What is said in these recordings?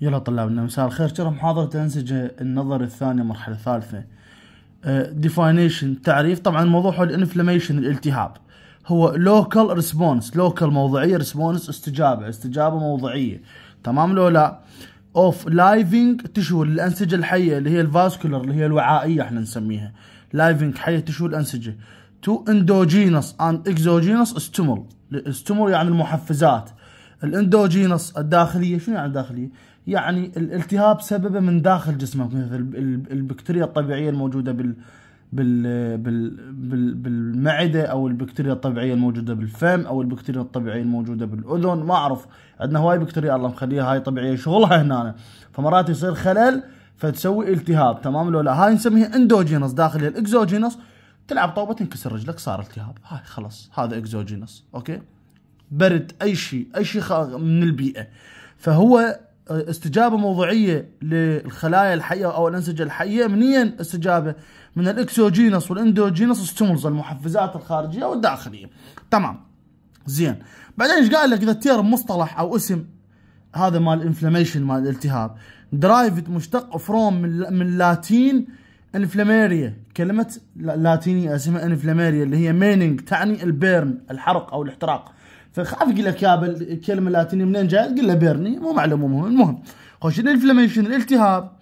يلا طلابنا مساء الخير. شرح محاضرة أنسجة النظري الثانية مرحلة ثالثة. definition تعريف. طبعا الموضوع هو ال inflammation الالتهاب. هو local response local موضعية response استجابة استجابة موضعية. تمام لو لا؟ of living tissue الأنسجة الحية اللي هي ال vascular اللي هي الوعائية إحنا نسميها. living حية tissue الأنسجة. to endogenous and exogenous stimuli stimul يعني المحفزات. ال endogenous الداخلية شنو يعني الداخلية؟ يعني الالتهاب سببه من داخل جسمك مثل البكتيريا الطبيعية الموجودة بال بال بال بال بالمعدة أو البكتيريا الطبيعية الموجودة بالفم أو البكتيريا الطبيعية الموجودة بالأذن ما أعرف. عندنا هواي بكتيريا الله مخليها هاي طبيعية شغلها هنا. فمرات يصير خلل فتسوي التهاب تمام؟ لو لا هاي نسميها endogenous داخليه ال exogenous تلعب طوبه تنكسر رجلك صار التهاب. هاي خلاص هذا exogenous okay؟ برد أي شيء أي شيء من البيئة. فهو استجابة موضعيه للخلايا الحية أو الأنسجة الحية منين استجابة من ال exogenous وال endogenous stimulus المحفزات الخارجية والداخلية. تمام. زين. بعدين إيش قال لك؟ إذا term مصطلح أو اسم هذا مال ال inflammation مال الالتهاب. derived مشتق from من Latin inflammare كلمة لاتينية اسمها inflammare اللي هي meaning تعني ال burn الحرق أو الاحتراق. فخاف يقول لك يا الكلمة اللاتينيه منين جاية تقول له burn. مو معلومه مهم المهم خوش ال inflammation الالتهاب.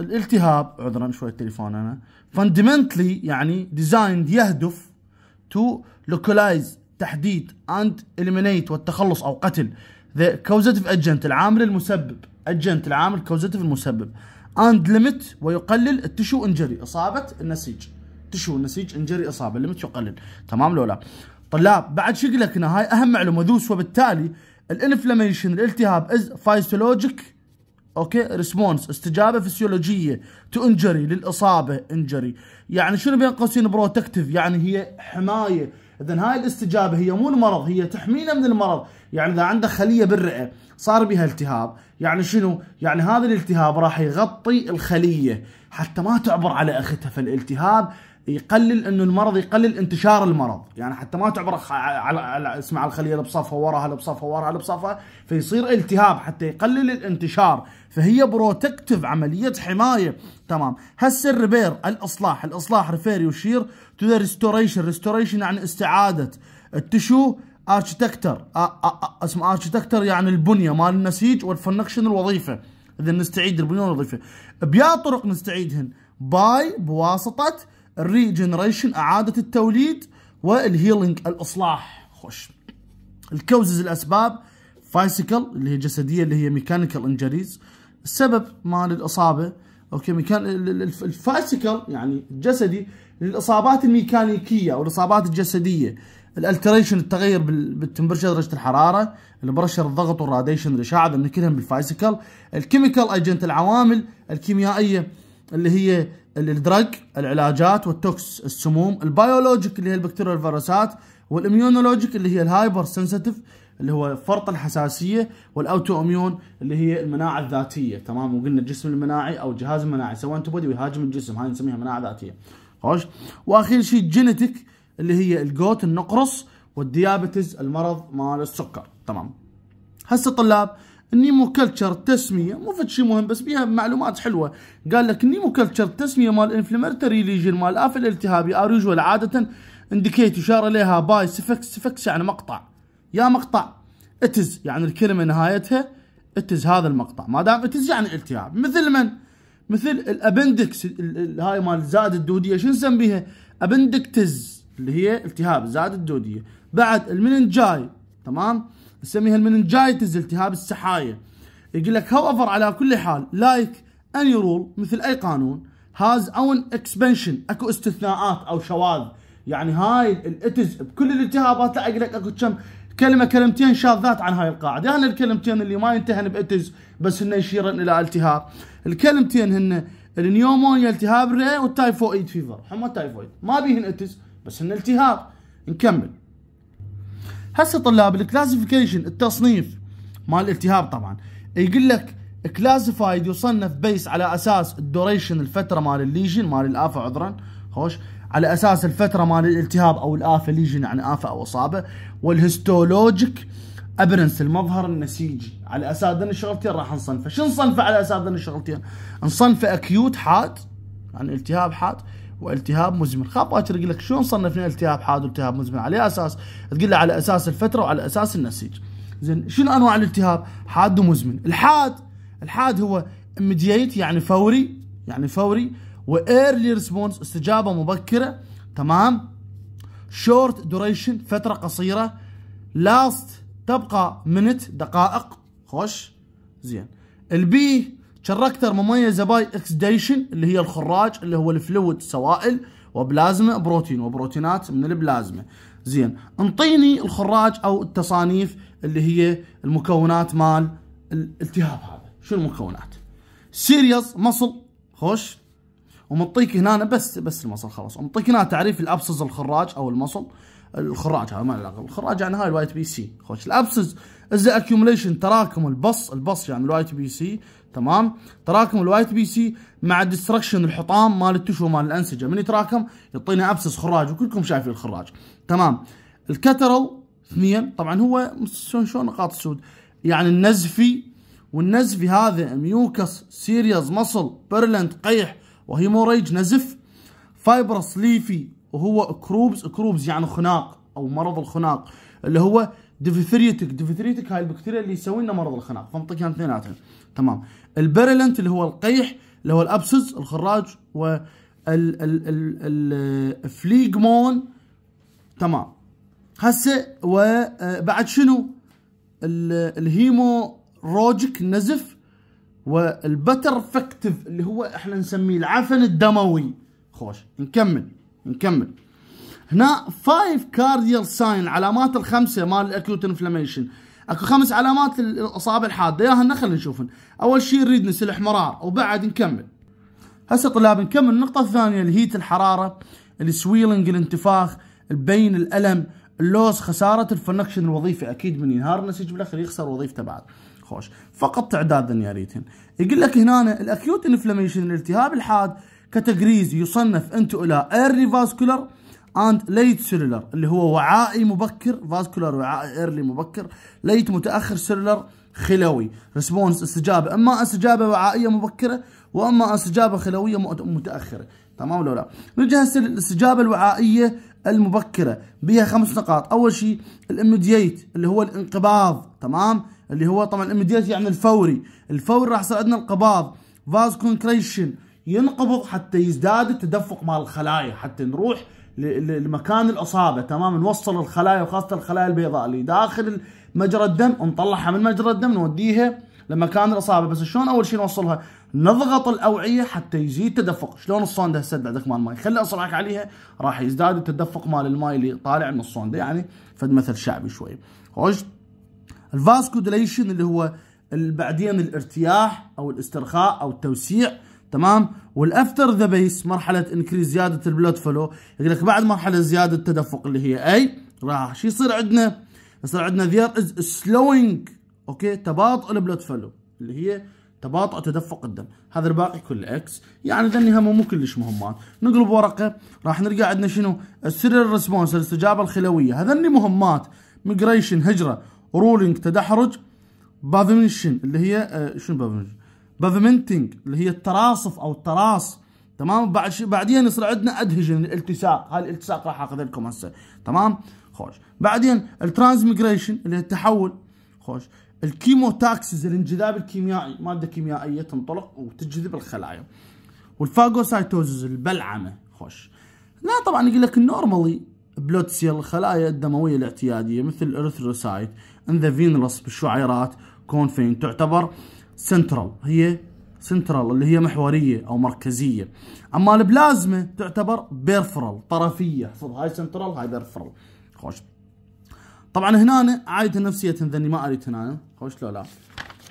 الالتهاب عذرا شوي التليفون أنا. fundamentally يعني designed يهدف to localize تحديد and eliminate والتخلص أو قتل. the causative agent العامل المسبب. agent العامل causative المسبب. and limit ويقلل ال tissue injury إصابة النسيج. tissue النسيج injury إصابة limit يقلل. تمام لو لا. طلاب بعد هنا هاي أهم معلومة thus وبالتالي ال inflammation الالتهاب is physiologic okay؟ response استجابة فسيولوجيه to injury للإصابة injury يعني شنو بين قوسين protective يعني هي حماية. اذا هاي الاستجابة هي مو المرض هي تحمينا من المرض. يعني إذا عندك خلية بالرئة صار بها التهاب يعني شنو؟ يعني هذا الالتهاب راح يغطي الخلية. حتى ما تعبر على أختها فالالتهاب يقلل إنه المرض يقلل انتشار المرض. يعني حتى ما تعبر على, اسمع الخليه بصفها وراها بصفها وراها بصفها فيصير التهاب حتى يقلل الانتشار. فهي protective عملية حماية. تمام. هسه ال repair الإصلاح الإصلاح refer يشير to the restoration restoration يعني استعادة. ال tissue architecture اسم architecture يعني البنية مال النسيج وال function الوظيفة. إذا نستعيد البنية والوظيفة. بيا طرق نستعيدهن. by بواسطة ال regeneration إعادة التوليد وال healing الإصلاح. خوش. ال causes الأسباب physical اللي هي جسدية اللي هي mechanical injuries السبب مال الاصابه okay mechan ال physical يعني الجسدي للإصابات الميكانيكية أو الإصابات الجسدية. ال alteration التغير بال temperature درجة الحرارة. ال pressure الضغط وال radiation الاشعه ذن كلهم بال physical. ال chemical agent العوامل الكيميائية اللي هي ال drug العلاجات وال tox السموم ال biologic اللي هي البكتيريا والفيروسات وال immunologic اللي هي ال hypersensitive اللي هو فرط الحساسية وال autoimmune اللي هي المناعة الذاتية. تمام؟ وقلنا الجسم المناعي أو الجهاز المناعي. سوى antibody ويهاجم الجسم. هاي نسميها مناعة ذاتية. خوش؟ وأخير شيء genetic اللي هي ال gout النقرس وال diabetes المرض مال السكر. تمام؟ هسه طلاب ال nomenclature تسميه مو فد مهم بس بيها معلومات حلوة قال لك ال nomenclature تسميه مال inflammatory lesion مال الافه الالتهابي are usual عاده indicate يشار اليها by suffix suffix يعني مقطع يا مقطع itis يعني الكلمة نهايتها itis هذا المقطع ما دام itis يعني التهاب مثل من؟ مثل ال appendix هاي مال زاد الدوديه شو نسميها؟ appendicitis اللي هي التهاب زاد الدوديه بعد ال meninges تمام؟ نسميها ال meningitis التهاب السحايا. يقول لك however على كل حال like any rule مثل أي قانون has own exception أكو استثناءات أو شواذ. يعني هاي ال itis بكل الالتهابات تلاقي لك أكو كم كلمة كلمتين شاذات عن هاي القاعدة. يعني الكلمتين اللي ما ينتهن ب itis بس هن يشيرن إلى التهاب. الكلمتين هن ال pneumonia التهاب الرئة وال typhoid fever حمى التايفويد ما بيهن itis بس هن التهاب. نكمل. هسه طلاب ال classification التصنيف مال الالتهاب طبعا يقول لك classified يصنف base على أساس ال duration الفترة مال ال lesion مال الآفة عذرا خوش؟ على أساس الفترة مال الالتهاب أو الآفة lesion يعني آفة أو اصابه وال histologic appearance المظهر النسيجي. على أساس ذن الشغلتين راح نصنفه. شو نصنفه على أساس ذن الشغلتين؟ نصنفه acute حاد يعني التهاب حاد والتهاب مزمن. خاف باكر يقول لك شلون صنفنا التهاب حاد والتهاب مزمن؟ على أساس تقول له على أساس الفترة وعلى أساس النسيج. زين شنو أنواع الالتهاب؟ حاد ومزمن. الحاد الحاد هو immediate يعني فوري يعني فوري و early response استجابة مبكرة تمام؟ short duration فترة قصيرة last تبقى minute دقائق خوش؟ زين. ال be character مميزة by exudation اللي هي الخراج اللي هو ال fluid سوائل و plasma protein وبروتينات من البلازما زين انطيني الخراج أو التصانيف اللي هي المكونات مال الالتهاب هذا. شو المكونات؟ serous مصل خوش؟ ومعطيك هنا بس بس المصل خلاص. ومعطيك هنا تعريف ال abscess الخراج أو المصل. الخراج هذا ما له علاقة. الخراج يعني هاي ال white BC خوش؟ ال abscess is accumulation تراكم ال pus. ال pus يعني ال white BC تمام؟ تراكم ال white BC مع destruction الحطام مال ال tissue مال الأنسجة. من يتراكم؟ يعطينا abscess خراج وكلكم شايفين الخراج. تمام. ال catarrhal اثنين طبعا هو شلون شلون نقاط السود؟ يعني النزفي والنزفي هذا mucous serous مصل purulent قيح و hemorrhage نزف. fibrous ليفي وهو croupous croupous يعني خناق أو مرض الخناق اللي هو diphtheritic diphtheritic هاي البكتيريا اللي يسوي لنا مرض الخناق. فنعطيك اثنيناتهم. تمام. ال purulent اللي هو القيح اللي هو ال abscess الخراج و ال phlegmon. تمام. هسه وبعد شنو؟ ال hemorrhagic النزف وال putrefactive اللي هو إحنا نسميه العفن الدموي. خوش. نكمل. نكمل. هنا five cardinal sign علامات الخمسة مال ال acute inflammation اكو خمس علامات الاصابة الحادة. ياهن خلينا نشوفن أول شيء redness احمرار وبعد نكمل. هسه طلاب نكمل النقطة الثانية ال heat الحرارة ال swelling الانتفاخ ال pain الألم ال loss خسارة ال function الوظيفي. أكيد من ينهار النسيج بالاخر يخسر وظيفته بعد. خوش. فقط تعداد يا ريتن يقول لك هنا ال acute inflammation الالتهاب الحاد categorized يصنف into إلى early vascular and late cellular اللي هو وعائي مبكر vascular وعائي early مبكر late متأخر cellular خلوي. response استجابة. أما استجابة وعائية مبكرة وأما استجابة خلوية متأخرة. تمام ولا لا؟ نجي هسه الاستجابة الوعائية المبكرة. بها خمس نقاط. أول شيء ال immediate اللي هو الانقباض. تمام؟ اللي هو طبعا ال immediate يعني الفوري. الفوري راح يصير عندنا انقباض vasoconstriction ينقبض حتى يزداد التدفق مال الخلايا. حتى نروح لمكان الأصابة تمام؟ نوصل الخلايا وخاصة الخلايا البيضاء اللي داخل مجرى الدم نطلعها من مجرى الدم نوديها لمكان الأصابة. بس شلون أول شيء نوصلها؟ نضغط الأوعية حتى يزيد تدفق شلون الصونده هسه؟ بعدك مال الماي خلي اصبعك عليها راح يزداد التدفق مال الماي اللي طالع من الصونده يعني فد مثل شعبي شوي. خوش؟ ال vasodilation اللي هو بعدين الارتياح أو الاسترخاء أو التوسيع تمام؟ وال after this مرحلة increase زيادة ال blood flow يقول لك بعد مرحلة زيادة التدفق اللي هي اي راح شو يصير عندنا؟ يصير عندنا there is slowing okay تباطؤ ال blood flow اللي هي تباطؤ تدفق الدم. هذا الباقي كله X يعني ذني هم مو كلش مهمات نقلب ورقه راح نلقى عندنا شنو؟ ال cellular response الاستجابة الخلوية. هذني مهمات. migration هجرة rolling تدحرج pavementing اللي هي آه شنو pavementing pavementing اللي هي التراصف أو التراص. تمام. بعدين يصير عندنا adhesion الالتصاق هاي الالتصاق راح أخذ لكم هسه. تمام؟ خوش. بعدين ال transmigration اللي هي التحول. خوش. ال chemotaxis الانجذاب الكيميائي مادة كيميائية تنطلق وتجذب الخلايا. وال phagocytosis البلعمة. خوش. لا طبعا يقول لك ال normally blood cell الخلايا الدموية الاعتيادية مثل ال erythrocyte venules بالشعيرات confined تعتبر سنترال هي سنترال اللي هي محورية أو مركزية. أما البلازما تعتبر peripheral طرفية. احفظ هاي سنترال هاي peripheral. خوش. طبعا هنا عايده نفسية ذني ما أريد هنا خوش لو لا.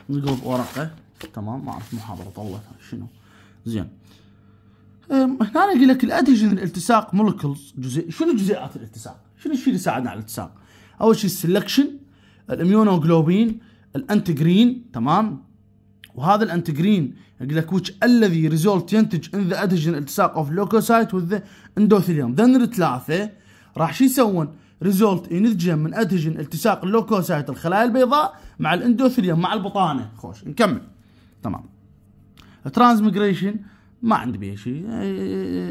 نقلب ورقة. تمام ما أعرف محاضرة طولت شنو. زين. هنا يقول لك ال adhesion الالتصاق molecules جزء شنو جزيئات الالتصاق؟ شنو الشيء اللي يساعدنا على الالتصاق؟ أول شيء ال selectin ال immunoglobulin ال integrin تمام. وهذا ال integrin يقول لك which الذي result ينتج in the adhesion التصاق of leukocyte with the endothelium. ذن الثلاثه راح شو يسوون؟ result ينتج من adhesion التصاق ال leukocyte الخلايا البيضاء مع ال endothelium مع البطانة. خوش نكمل. تمام. transmigration ما عندي بيه شيء.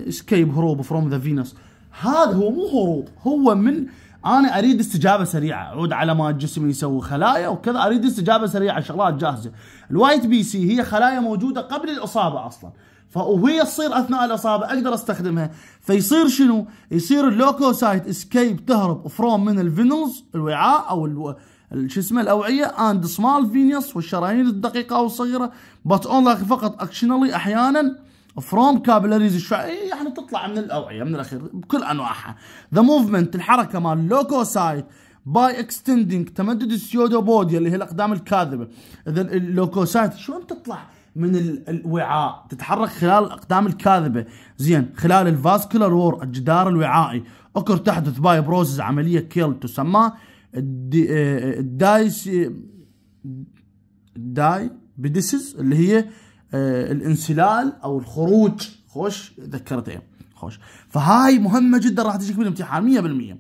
escape هروب from the venules هذا هو مو هروب هو من أنا أريد استجابة سريعة. أعود على ما الجسم يسوي خلايا وكذا. أريد استجابة سريعة. شغلات جاهزة. ال white BC هي خلايا موجودة قبل الإصابة أصلا. فوهي تصير أثناء الإصابة. أقدر أستخدمها. فيصير شنو؟ يصير ال leukocyte escape تهرب from من ال venules الوعاء أو شو اسمه الأوعية and small venules والشرايين الدقيقة أو الصغيرة. بس only فقط occasionally أحيانا. from capillaries الشعاعيه يعني تطلع من الأوعية من الأخير بكل أنواعها. the movement الحركة مال ال leukocyte by extending تمدد ال pseudopodia اللي هي الأقدام الكاذبة. إذا ال leukocyte شلون تطلع من الوعاء؟ تتحرك خلال الأقدام الكاذبة. زين خلال ال vascular wall الجدار الوعائي. occur تحدث by process عملية called تسمى ال diapedesis اللي هي آه، الانسلال أو الخروج. خوش؟ ذكرت خوش. فهاي مهمة جدا راح تجيك بالامتحان 100%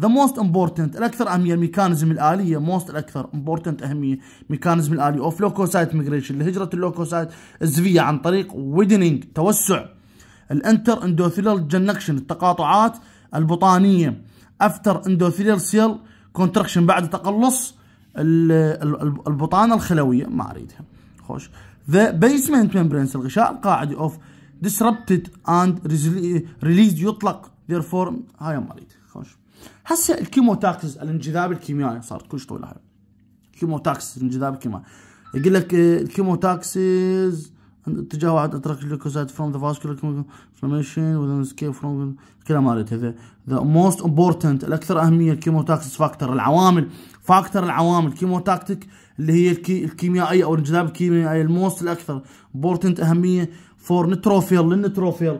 the most important الأكثر أهمية ال mechanism الاليه most الأكثر important أهمية mechanism الآلي of leukocyte migration لهجرة ال leukocyte الزفية عن طريق widening توسع. ال inter endothelial junction التقاطعات البطانية. after endothelial cell contraction بعد تقلص البطانة الخلوية. ما أريدها. خوش. the basement membranes الغشاء القاعدي اوف disrupted and released يطلق. therefore هاي أريد. خوش. هسه ال chemotaxis الانجذاب الكيميائي. صارت كلش طويلة هاي. chemotaxis الانجذاب الكيميائي. يقول لك ال chemotaxis اتجاه واحد attract leukocyte from the vascular inflammation within escape from الكلام مالت هذا. the most important الأكثر أهمية ال chemotaxis factor العوامل factor العوامل chemotactic اللي هي الكيميائية أو الانجذاب الكيميائي ال most الأكثر. important أهمية for neutrophil لل neutrophil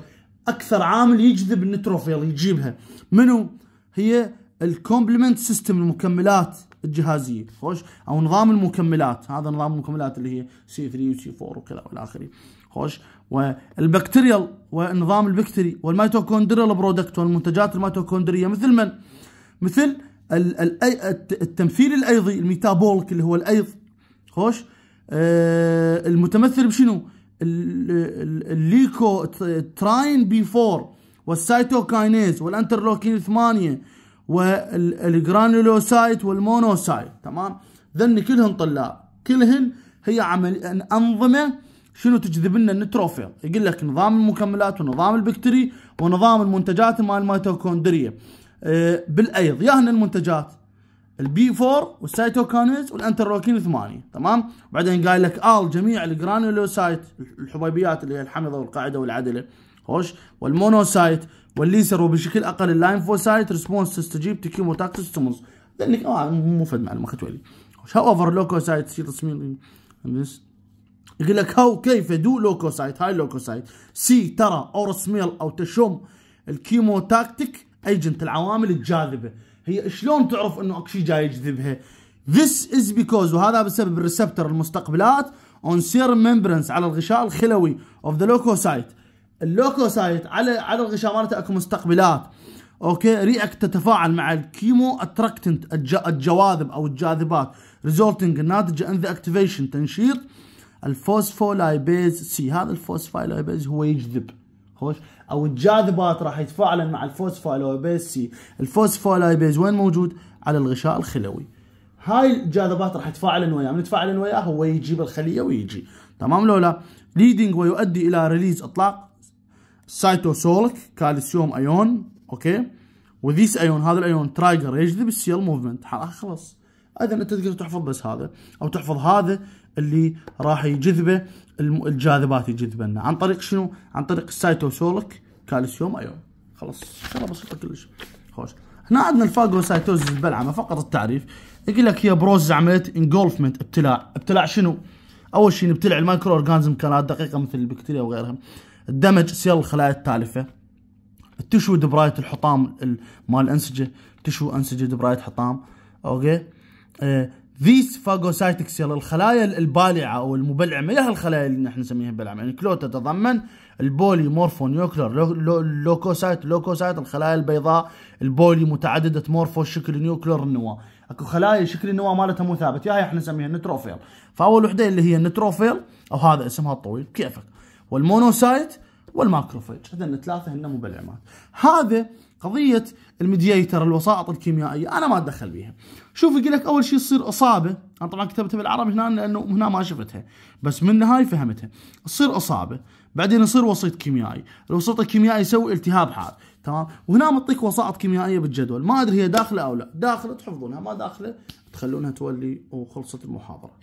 أكثر عامل يجذب ال neutrophil يجيبها. منو؟ هي ال complement system المكملات الجهازية. خوش؟ أو نظام المكملات. هذا نظام المكملات اللي هي C 3 و C 4 وكذا والى آخره. خوش؟ وال bacterial والنظام البكتيري وال mitochondrial product والمنتجات الميتوكوندرية. مثل من؟ مثل التمثيل الأيضي ال metabolic اللي هو الأيض خوش؟ آه المتمثل بشنو؟ ال leukotriene B 4 وال cytokines وال interleukin 8 وال granulocyte وال monocyte تمام؟ ذن كلهن طلاب. كلهن هي عمل أنظمة شنو تجذب لنا ال neutrophil. يقول لك نظام المكملات ونظام البكتيري ونظام المنتجات مال الميتوكوندريا أه بالأيض. ياهن المنتجات البي 4 والسيتوكاينز والانترلوكين 8 تمام؟ بعدين قايل لك آل جميع الجرانولوسايت الحبيبيات اللي هي الحمضة والقاعدة والعدلة خوش؟ والمونوسايت والليسر وبشكل أقل اللاينفوسايت ريسبونس تستجيب تكيموتاكسس ستيمولز لانك آه مو فد معلومة اخذت ولي هاو أوفر لوكوسايت سي تصميم. يقول لك how كيف do leukocyte؟ هاي leukocyte see ترى or smell أو تشم ال chemotactic agent العوامل الجاذبة. هي شلون تعرف إنه اكو شيء جاي يجذبها This is because وهذا بسبب ال receptor المستقبلات on cell membranes على الغشاء الخلوي of the leukocyte. ال leukocyte على على الغشاء مالته أكو مستقبلات. okay؟ react تتفاعل مع ال chemo attractant الجواذب أو الجاذبات resulting الناتجه in the activation تنشيط ال phospholipase C هذا ال phospholipase هو يجذب. خوش أو الجاذبات راح يتفاعل مع ال phospholipase C ال phospholipase وين موجود؟ على الغشاء الخلوي. هاي الجاذبات راح تتفاعل وياه. من يتفاعل وياه؟ هو يجيب الخلية ويجي. تمام لو لا leading ويؤدي إلى release إطلاق cytosolic calcium ion okay؟ و this ion هذا الأيون trigger يجذب ال cell movement. خلاص. اذا أنت تقدر تحفظ بس هذا أو تحفظ هذا اللي راح يجذبه الجاذبات يجذبنا عن طريق شنو؟ عن طريق ال cytosolic calcium. ion خلاص. شغله بسيطه كلش خوش. هنا عندنا ال phagocytosis البلعمه فقط التعريف. يقول لك هي process عمليه engulfment ابتلاع ابتلاع شنو؟ أول شيء نبتلع ال microorganism كائنات دقيقة مثل البكتيريا وغيرها. ال damaged cell الخلايا التالفة. ال tissue debris الحطام مال الانسجه tissue أنسجة debris حطام. okay؟ this phagocytic cell الخلايا البالعة أو المبلعمة هي الخلايا اللي نحن نسميها بلعمه يعني include تتضمن ال poly morpho nuclear leukocyte leukocyte الخلايا البيضاء ال poly متعددة morpho شكل nuclear النواة. أكو خلايا شكل النواة مالتها مو ثابت يا هي إحنا نسميها neutrophil. فأول وحدة اللي هي ال neutrophil أو هذا اسمها الطويل كيفك؟ وال monocyte وال macrophage هذين الثلاثة هن مبلعمات. هذا قضية ال mediator الوسائط الكيميائية أنا ما أتدخل بيها. شوف يقول لك أول شيء تصير إصابة. أنا طبعا كتبتها بالعربي هنا لأنه هنا ما شفتها. بس من هاي فهمتها. تصير إصابة. بعدين يصير وسيط كيميائي. الوسيط الكيميائي يسوي التهاب حاد. تمام؟ وهنا معطيك وسائط كيميائية بالجدول. ما أدري هي داخلة أو لا. داخلة تحفظونها. ما داخلة تخلونها تولي وخلصت المحاضرة.